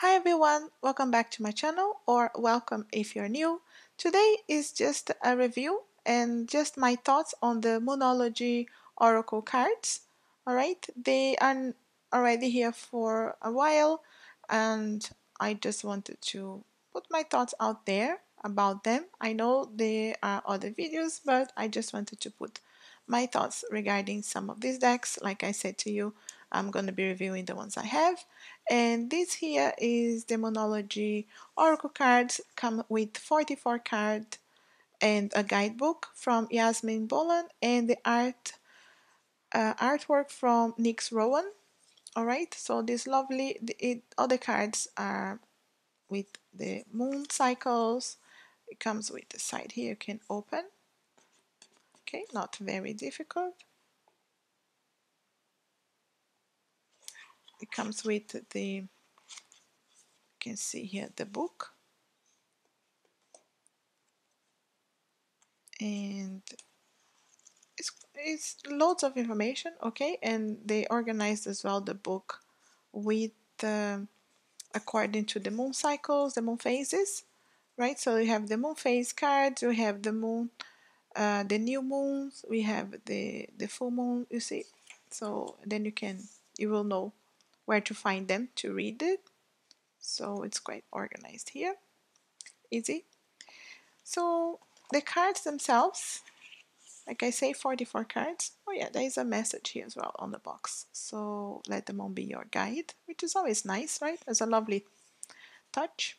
Hi everyone, welcome back to my channel or welcome if you're new. Today is just a review and just my thoughts on the Moonology Oracle cards. Alright, they are already here for a while and I just wanted to put my thoughts out there about them. I know there are other videos but I just wanted to put my thoughts regarding some of these decks. Like I said to you, I'm going to be reviewing the ones I have. And this here is the Moonology Oracle cards come with 44 cards and a guidebook from Yasmin Boland and the art uh, artwork from Nix Rowan. Alright so this lovely it, all the cards are with the moon cycles. It comes with the side here you can open. Okay not very difficult it comes with the you can see here the book. And it's, it's loads of information okay? And they organized as well the book with um, according to the moon cycles the moon phases right? So you have the moon phase cards you have the moon uh, the new moons we have the the full moon you see? So then you can you will know where to find them to read it. So it's quite organized here. Easy. So the cards themselves like I say 44 cards. Oh yeah there is a message here as well on the box. So let the moon be your guide which is always nice right? It's a lovely touch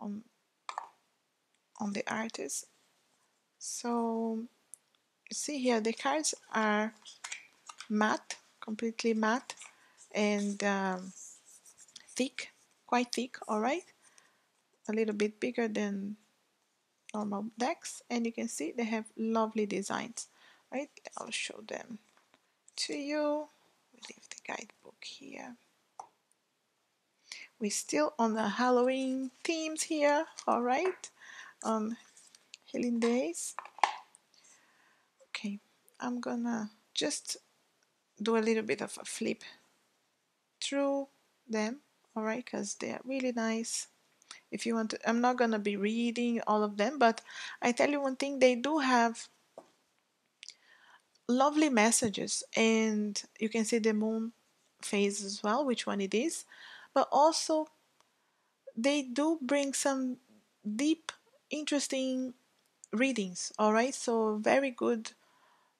on on the artist. So see here the cards are matte completely matte and um, thick quite thick alright a little bit bigger than normal decks and you can see they have lovely designs right? I'll show them to you. We leave the guidebook here. We're still on the Halloween themes here all right? Um healing days. Okay I'm gonna just do a little bit of a flip through them all right because they're really nice if you want to, I'm not going to be reading all of them, but I tell you one thing, they do have lovely messages and you can see the moon phase as well, which one it is, but also they do bring some deep, interesting readings, all right? So very good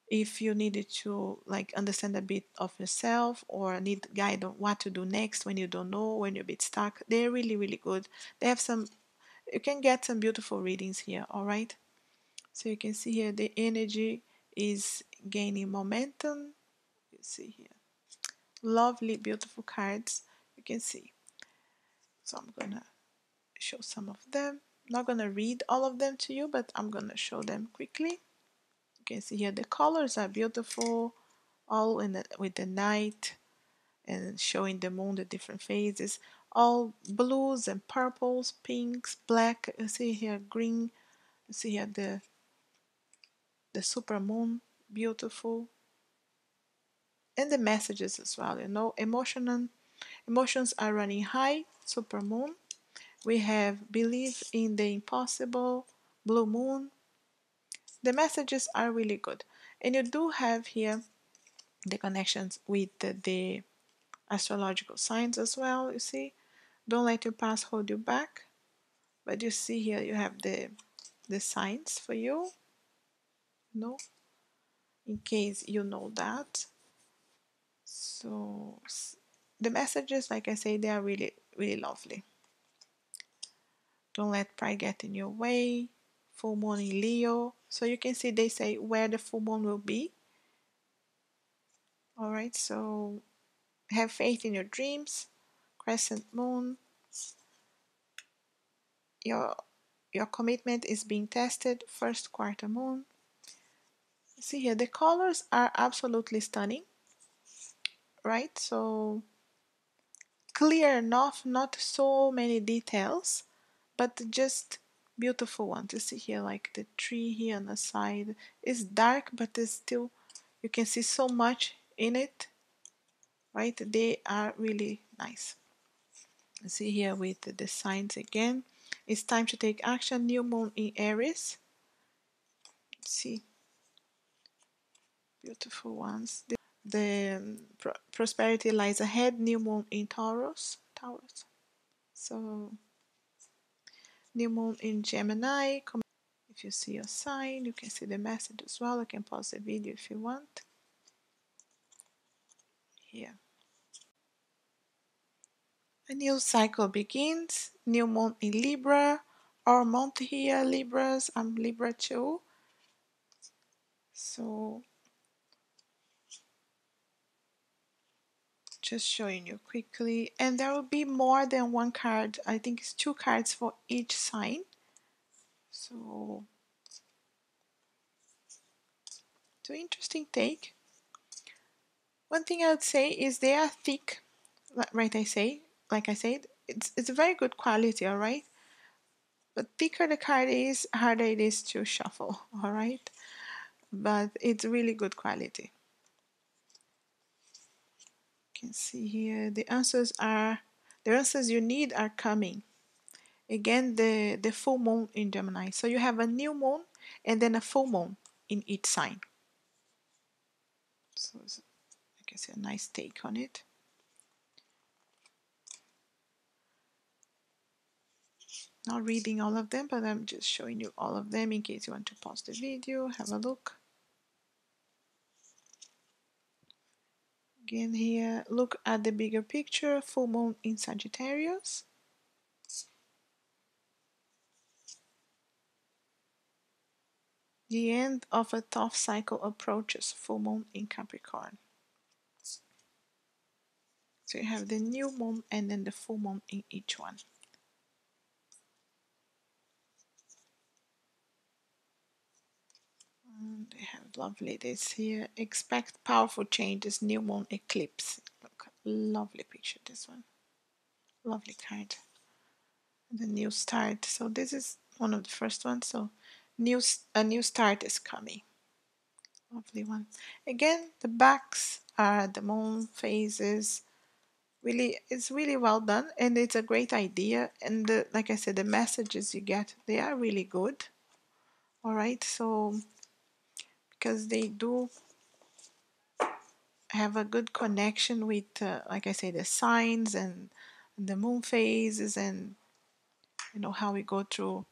if you needed to like understand a bit of yourself or need guide on what to do next when you don't know when you're a bit stuck they're really really good. They have some you can get some beautiful readings here all right? So you can see here the energy is gaining momentum. You see here. Lovely beautiful cards. You can see. So I'm gonna show some of them. Not gonna read all of them to you but I'm gonna show them quickly can see here the colors are beautiful all in the, with the night and showing the moon the different phases. All blues and purples pinks black you see here green you see here the the super moon beautiful. And the messages as well you know emotional emotions are running high super moon. We have believe in the impossible blue moon the messages are really good. And you do have here the connections with the, astrological signs as well you see. Don't let your past hold you back. But you see here you have the the signs for you. No? In case you know that. So the messages like I say they are really really lovely. Don't let pride get in your way. Full moon in Leo. So you can see they say where the full moon will be. All right, so have faith in your dreams. Crescent moon. Your your commitment is being tested. First quarter moon. See here, the colors are absolutely stunning. Right, so clear enough, not so many details, but just beautiful one to see here like the tree here on the side is dark but it's still you can see so much in it right? They are really nice. See here with the signs again. It's time to take action. New moon in Aries. See. Beautiful ones. The, the um, pro prosperity lies ahead. New moon in Taurus. Taurus. So new moon in Gemini. If you see your sign you can see the message as well. You can pause the video if you want. Here. A new cycle begins. New moon in Libra. Our month here Libras. I'm Libra too. So just showing you quickly. And there will be more than one card. I think it's two cards for each sign. So it's an interesting take. One thing I would say is they are thick right I say like I said it's it's a very good quality all right? But thicker the card is harder it is to shuffle all right? But it's really good quality can see here the answers are the answers you need are coming. Again the the full moon in Gemini. So you have a new moon and then a full moon in each sign. So I can see a nice take on it. Not reading all of them but I'm just showing you all of them in case you want to pause the video have a look Again here, look at the bigger picture, full moon in Sagittarius. The end of a tough cycle approaches, full moon in Capricorn. So you have the new moon and then the full moon in each one. And they have lovely this here. Expect powerful changes, new moon eclipse. Look, lovely picture this one. Lovely card. The new start. So this is one of the first ones. So new a new start is coming. Lovely one. Again, the backs are the moon phases. Really, it's really well done, and it's a great idea. And the, like I said, the messages you get they are really good. All right, so because they do have a good connection with, uh, like I say, the signs and the moon phases and you know how we go through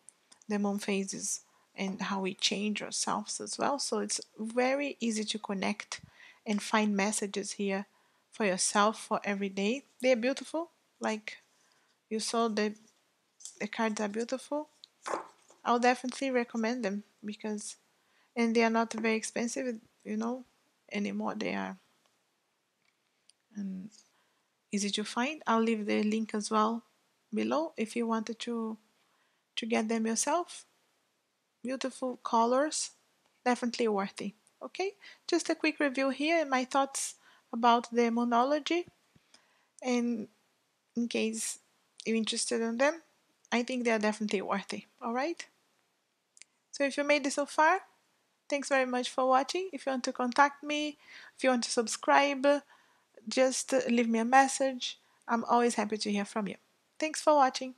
the moon phases and how we change ourselves as well. So it's very easy to connect and find messages here for yourself for every day. They're beautiful, like you saw the the cards are beautiful. I'll definitely recommend them because and they are not very expensive you know anymore. They are and easy to find. I'll leave the link as well below. If you wanted to to get them yourself beautiful colors definitely worthy. Okay? Just a quick review here and my thoughts about the moonology. and in case you're interested in them I think they are definitely worthy. All right? So if you made it so far Thanks very much for watching. If you want to contact me, if you want to subscribe, just leave me a message. I'm always happy to hear from you. Thanks for watching.